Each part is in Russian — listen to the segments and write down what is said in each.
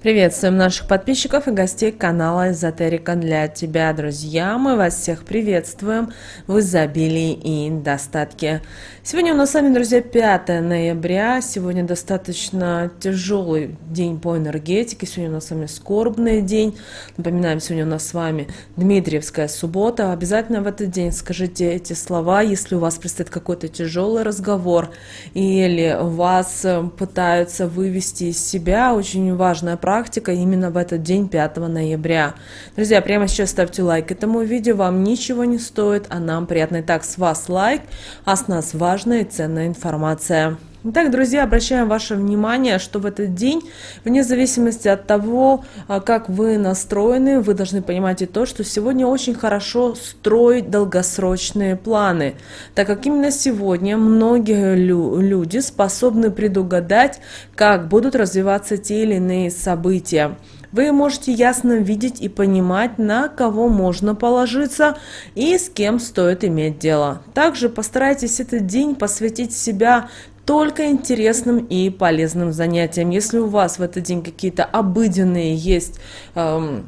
Приветствуем наших подписчиков и гостей канала Эзотерика для тебя, друзья. Мы вас всех приветствуем в изобилии и достатке. Сегодня у нас с вами, друзья, 5 ноября. Сегодня достаточно тяжелый день по энергетике. Сегодня у нас с вами скорбный день. Напоминаем, сегодня у нас с вами Дмитриевская суббота. Обязательно в этот день скажите эти слова, если у вас предстоит какой-то тяжелый разговор или вас пытаются вывести из себя. Очень важная практика именно в этот день, 5 ноября. Друзья, прямо сейчас ставьте лайк этому видео, вам ничего не стоит, а нам приятно. Итак, с вас лайк, а с нас важная и ценная информация. Итак, друзья, обращаем ваше внимание, что в этот день, вне зависимости от того, а, как вы настроены, вы должны понимать и то, что сегодня очень хорошо строить долгосрочные планы, так как именно сегодня многие лю люди способны предугадать, как будут развиваться те или иные события. Вы можете ясно видеть и понимать, на кого можно положиться и с кем стоит иметь дело. Также постарайтесь этот день посвятить себя только интересным и полезным занятиям. Если у вас в этот день какие-то обыденные есть эм,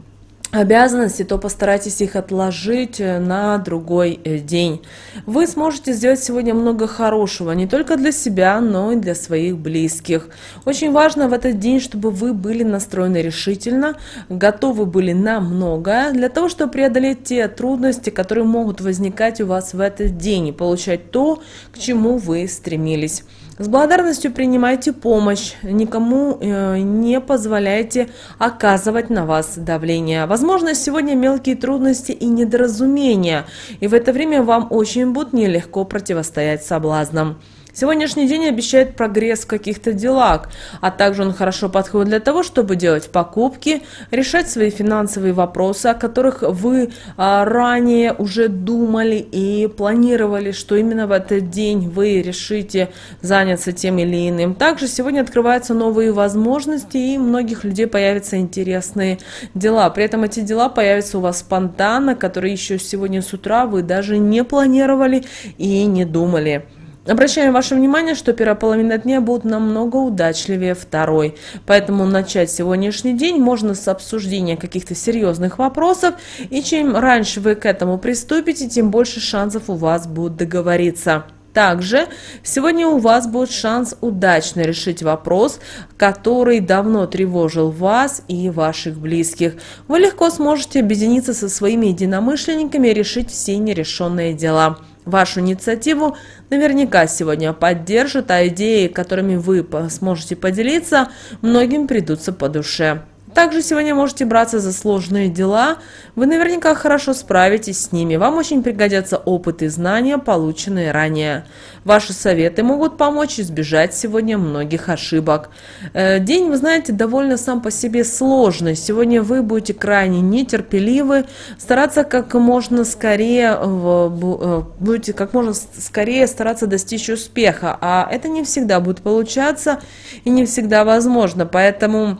обязанности, то постарайтесь их отложить э, на другой э, день. Вы сможете сделать сегодня много хорошего, не только для себя, но и для своих близких. Очень важно в этот день, чтобы вы были настроены решительно, готовы были на многое, для того, чтобы преодолеть те трудности, которые могут возникать у вас в этот день и получать то, к чему вы стремились. С благодарностью принимайте помощь, никому э, не позволяйте оказывать на вас давление. Возможно, сегодня мелкие трудности и недоразумения, и в это время вам очень будет нелегко противостоять соблазнам. Сегодняшний день обещает прогресс в каких-то делах, а также он хорошо подходит для того, чтобы делать покупки, решать свои финансовые вопросы, о которых вы а, ранее уже думали и планировали, что именно в этот день вы решите заняться тем или иным. Также сегодня открываются новые возможности и у многих людей появятся интересные дела. При этом эти дела появятся у вас спонтанно, которые еще сегодня с утра вы даже не планировали и не думали. Обращаем ваше внимание, что первая половина дня будет намного удачливее второй. Поэтому начать сегодняшний день можно с обсуждения каких-то серьезных вопросов. И чем раньше вы к этому приступите, тем больше шансов у вас будет договориться. Также сегодня у вас будет шанс удачно решить вопрос, который давно тревожил вас и ваших близких. Вы легко сможете объединиться со своими единомышленниками и решить все нерешенные дела. Вашу инициативу наверняка сегодня поддержат, а идеи, которыми вы сможете поделиться, многим придутся по душе. Также сегодня можете браться за сложные дела, вы наверняка хорошо справитесь с ними, вам очень пригодятся опыт и знания, полученные ранее. Ваши советы могут помочь избежать сегодня многих ошибок. Э, день, вы знаете, довольно сам по себе сложный, сегодня вы будете крайне нетерпеливы, стараться как можно скорее, э, будете как можно скорее стараться достичь успеха, а это не всегда будет получаться и не всегда возможно, поэтому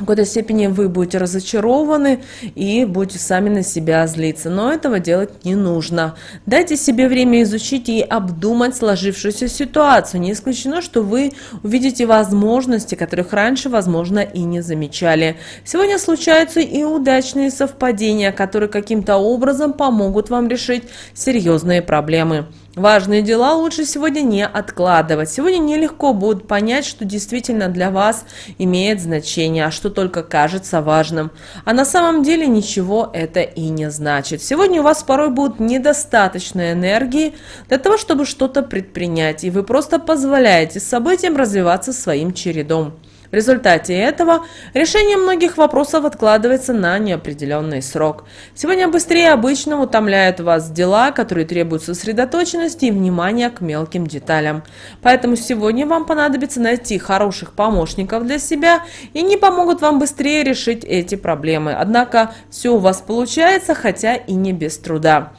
в какой-то степени вы будете разочарованы и будете сами на себя злиться. Но этого делать не нужно. Дайте себе время изучить и обдумать сложившуюся ситуацию. Не исключено, что вы увидите возможности, которых раньше, возможно, и не замечали. Сегодня случаются и удачные совпадения, которые каким-то образом помогут вам решить серьезные проблемы. Важные дела лучше сегодня не откладывать. Сегодня нелегко будет понять, что действительно для вас имеет значение, а что только кажется важным. А на самом деле ничего это и не значит. Сегодня у вас порой будет недостаточно энергии для того, чтобы что-то предпринять, и вы просто позволяете событиям развиваться своим чередом. В результате этого решение многих вопросов откладывается на неопределенный срок. Сегодня быстрее обычно утомляют вас дела, которые требуют сосредоточенности и внимания к мелким деталям. Поэтому сегодня вам понадобится найти хороших помощников для себя и не помогут вам быстрее решить эти проблемы. Однако все у вас получается, хотя и не без труда.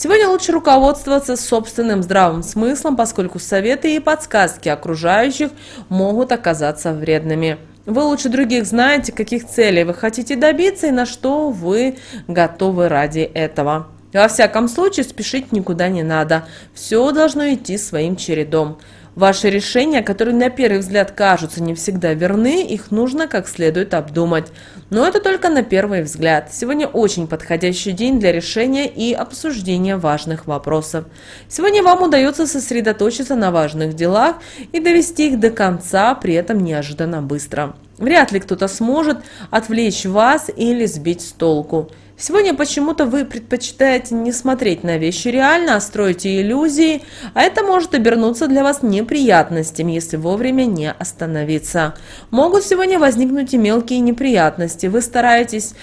Сегодня лучше руководствоваться собственным здравым смыслом, поскольку советы и подсказки окружающих могут оказаться вредными. Вы лучше других знаете, каких целей вы хотите добиться и на что вы готовы ради этого. Во всяком случае, спешить никуда не надо. Все должно идти своим чередом. Ваши решения, которые на первый взгляд кажутся не всегда верны, их нужно как следует обдумать. Но это только на первый взгляд. Сегодня очень подходящий день для решения и обсуждения важных вопросов. Сегодня вам удается сосредоточиться на важных делах и довести их до конца, при этом неожиданно быстро. Вряд ли кто-то сможет отвлечь вас или сбить с толку. Сегодня почему-то вы предпочитаете не смотреть на вещи реально, а строите иллюзии, а это может обернуться для вас неприятностями, если вовремя не остановиться. Могут сегодня возникнуть и мелкие неприятности. Вы стараетесь,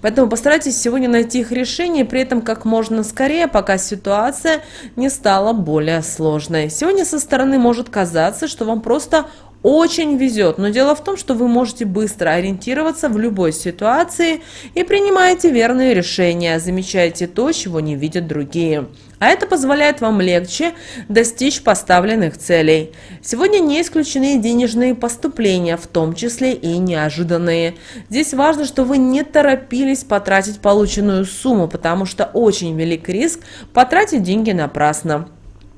поэтому постарайтесь сегодня найти их решение, при этом как можно скорее, пока ситуация не стала более сложной. Сегодня со стороны может казаться, что вам просто очень везет, но дело в том, что вы можете быстро ориентироваться в любой ситуации и принимаете верные решения, замечаете то, чего не видят другие. А это позволяет вам легче достичь поставленных целей. Сегодня не исключены денежные поступления, в том числе и неожиданные. Здесь важно, что вы не торопились потратить полученную сумму, потому что очень велик риск потратить деньги напрасно.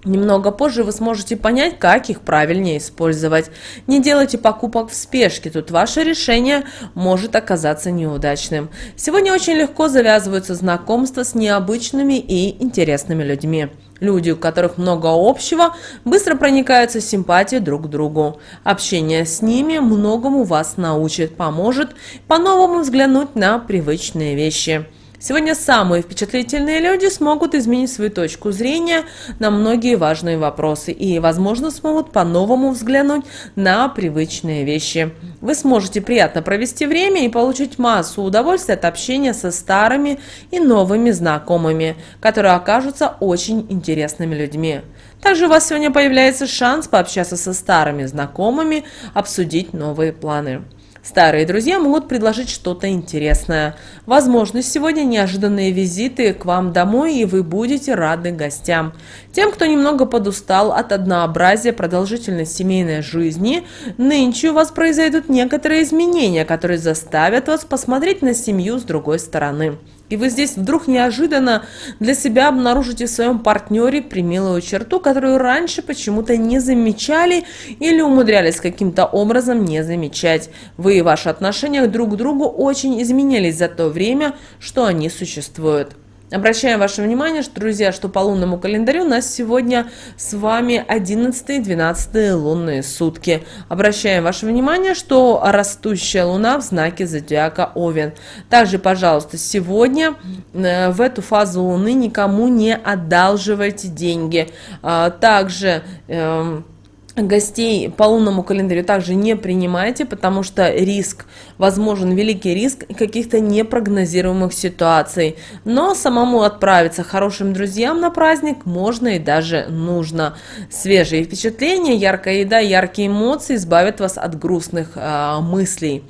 Немного позже вы сможете понять, как их правильнее использовать. Не делайте покупок в спешке, тут ваше решение может оказаться неудачным. Сегодня очень легко завязываются знакомства с необычными и интересными людьми. Люди, у которых много общего, быстро проникаются симпатией друг к другу. Общение с ними многому вас научит, поможет по-новому взглянуть на привычные вещи. Сегодня самые впечатлительные люди смогут изменить свою точку зрения на многие важные вопросы и, возможно, смогут по-новому взглянуть на привычные вещи. Вы сможете приятно провести время и получить массу удовольствия от общения со старыми и новыми знакомыми, которые окажутся очень интересными людьми. Также у вас сегодня появляется шанс пообщаться со старыми знакомыми, обсудить новые планы. Старые друзья могут предложить что-то интересное. Возможно, сегодня неожиданные визиты к вам домой, и вы будете рады гостям. Тем, кто немного подустал от однообразия продолжительной семейной жизни, нынче у вас произойдут некоторые изменения, которые заставят вас посмотреть на семью с другой стороны. И вы здесь вдруг неожиданно для себя обнаружите в своем партнере примилую черту, которую раньше почему-то не замечали или умудрялись каким-то образом не замечать. Вы и ваши отношения друг к другу очень изменились за то время, что они существуют. Обращаем ваше внимание, что, друзья, что по лунному календарю у нас сегодня с вами 11-12 лунные сутки. Обращаем ваше внимание, что растущая луна в знаке зодиака Овен. Также, пожалуйста, сегодня э, в эту фазу луны никому не одалживайте деньги. А, также... Гостей по лунному календарю также не принимайте, потому что риск, возможен великий риск каких-то непрогнозируемых ситуаций. Но самому отправиться хорошим друзьям на праздник можно и даже нужно. Свежие впечатления, яркая еда, яркие эмоции избавят вас от грустных э, мыслей.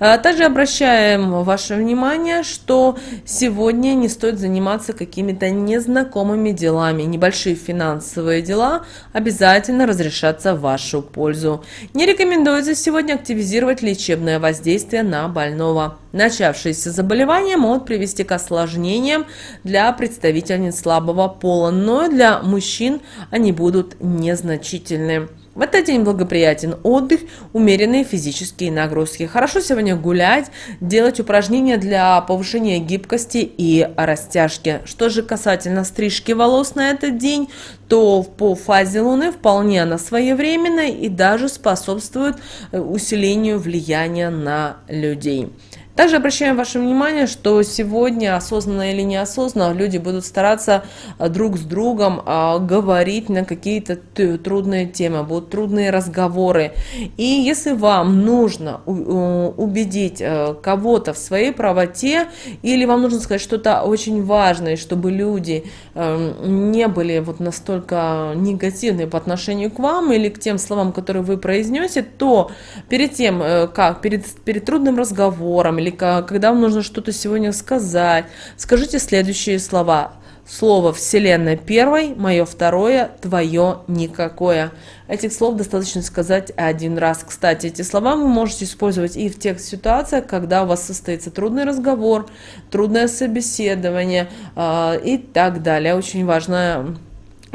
А, также обращаем ваше внимание, что сегодня не стоит заниматься какими-то незнакомыми делами. Небольшие финансовые дела обязательно разрешатся в вашу пользу. Не рекомендуется сегодня активизировать лечебное воздействие на больного. Начавшиеся заболевания могут привести к осложнениям для представительниц слабого пола, но для мужчин они будут незначительны. В этот день благоприятен отдых, умеренные физические нагрузки. Хорошо сегодня гулять, делать упражнения для повышения гибкости и растяжки. Что же касательно стрижки волос на этот день, то по фазе Луны вполне она своевременная и даже способствует э, усилению влияния на людей. Также обращаем ваше внимание, что сегодня, осознанно или неосознанно, люди будут стараться а, друг с другом а, говорить на какие-то трудные темы, будут трудные разговоры. И если вам нужно убедить э, кого-то в своей правоте, или вам нужно сказать что-то очень важное, чтобы люди эм, не были вот настолько негативны по отношению к вам или к тем словам, которые вы произнесете, то перед тем, э, как перед, перед трудным разговором или когда вам нужно что-то сегодня сказать, скажите следующие слова. Слово «Вселенная» первой, мое второе, твое никакое. Этих слов достаточно сказать один раз. Кстати, эти слова вы можете использовать и в тех ситуациях, когда у вас состоится трудный разговор, трудное собеседование э, и так далее. Очень важно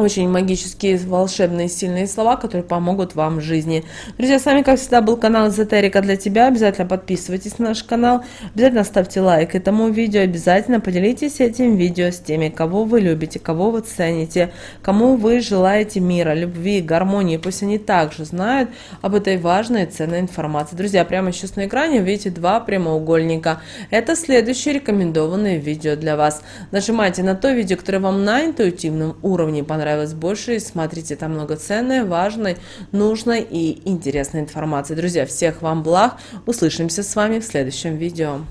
очень магические, волшебные, сильные слова, которые помогут вам в жизни. Друзья, с вами, как всегда, был канал Эзотерика для тебя. Обязательно подписывайтесь на наш канал, обязательно ставьте лайк этому видео, обязательно поделитесь этим видео с теми, кого вы любите, кого вы цените, кому вы желаете мира, любви, гармонии. Пусть они также знают об этой важной и ценной информации. Друзья, прямо сейчас на экране видите два прямоугольника. Это следующие рекомендованные видео для вас. Нажимайте на то видео, которое вам на интуитивном уровне понравилось понравилось больше. Смотрите, там много ценной, важной, нужной и интересной информации. Друзья, всех вам благ. Услышимся с вами в следующем видео.